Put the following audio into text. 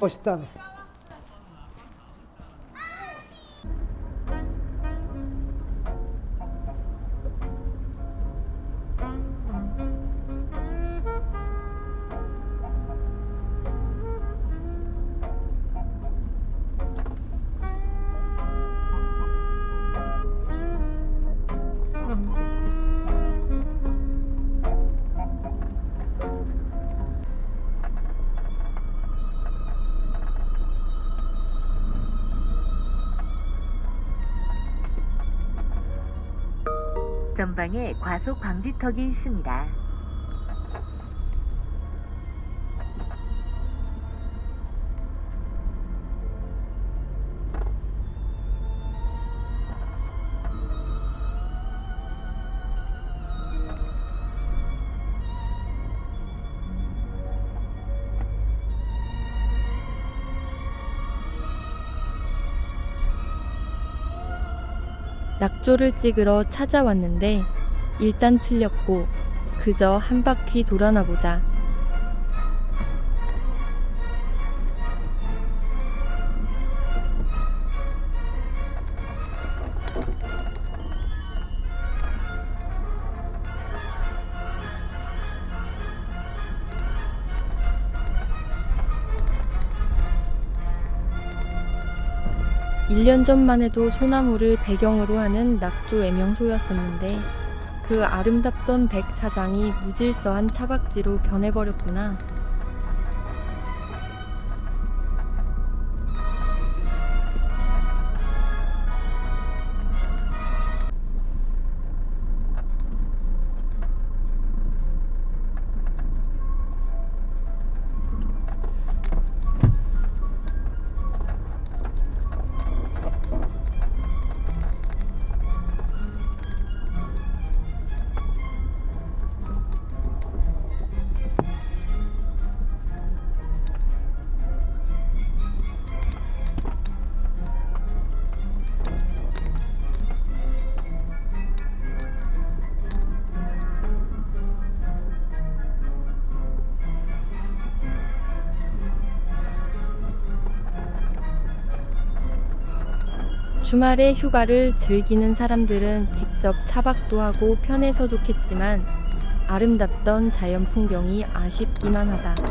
멋있 전방에 과속 방지턱이 있습니다. 낙조를 찍으러 찾아왔는데 일단 틀렸고 그저 한 바퀴 돌아나 보자. 일년 전만 해도 소나무를 배경으로 하는 낙조 애명소였었는데 그 아름답던 백 사장이 무질서한 차박지로 변해버렸구나. 주말에 휴가를 즐기는 사람들은 직접 차박도 하고 편해서 좋겠지만 아름답던 자연 풍경이 아쉽기만 하다.